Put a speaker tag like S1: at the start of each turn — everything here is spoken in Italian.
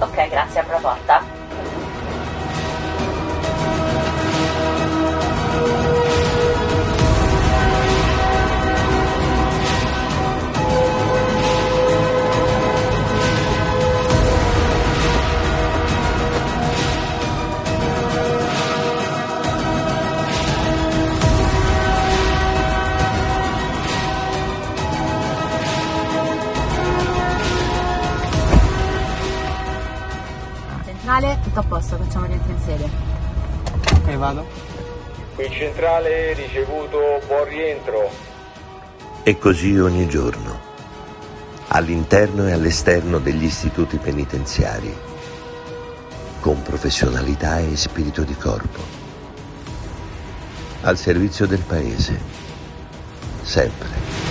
S1: Ok, grazie, a proposta. Tutto a posto, facciamo rientro in sede.
S2: Ok, vado.
S3: Qui in centrale ricevuto buon rientro.
S4: E così ogni giorno, all'interno e all'esterno degli istituti penitenziari, con professionalità e spirito di corpo, al servizio del Paese, sempre.